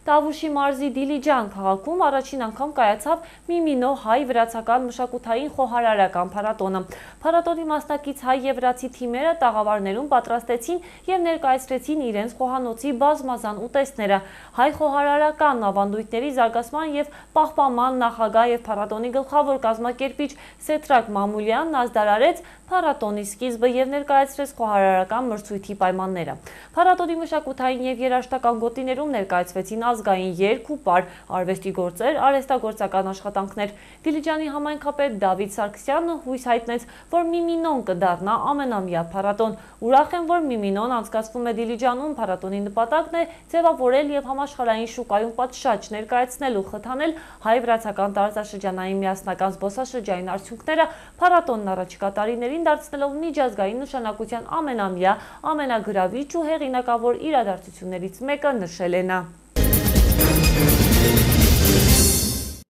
Տավուշի մարզի Դիլիջան քաղաքում առաջին անգամ կայացավ Միմինո հայ-վրացական մշակութային խոհարարական փառատոնը։ Փառատոնի մասնակից հայ եւ վրացի թիմերը տաղավարներում պատրաստեցին եւ ներկայացրեցին իրենց խոհանոցի բազմազան ուտեստները։ Հայ խոհարարական ավանդույթների զարգացման եւ պահպանման նախագահ եւ փառատոնի գլխավոր կազմակերպիչ Սետրակ Մամուլյանն ազդարարեց փառատոնի սկիզբը եւ ներկայացրեց խոհարարական մրցույթի պայմանները։ Փառատոնի մշակութային եւ երաժշտական գոտիներում ներկայացվեցին ազգային երկ ու պար, արվեստի գործեր, արհեստագործական աշխատանքներ։ Դիլիջանի համայնքապետ Դավիթ Սարգսյանը հույս հայտնեց, որ Միմինոն կդառնա ամենամյա փառատոն։ Ուրախ եմ, որ Միմինոն անցկացվում է Դիլիջանում, փառատոնի նպատակն է ձևավորել եւ համաշխարհային շուկայում պատշաճ ներկայացնել ու խթանել հայ-վրացական տարածաշրջանային միասնական զբոսաշրջային արդյունքները փառատոնն առաջիկա տարիներին դարձնելով միջազգային նշանակության ամենամյա, ամենագրավիչ ու հեղինակավոր իրադարձություններից մեկը նշել է նա։ Thank you.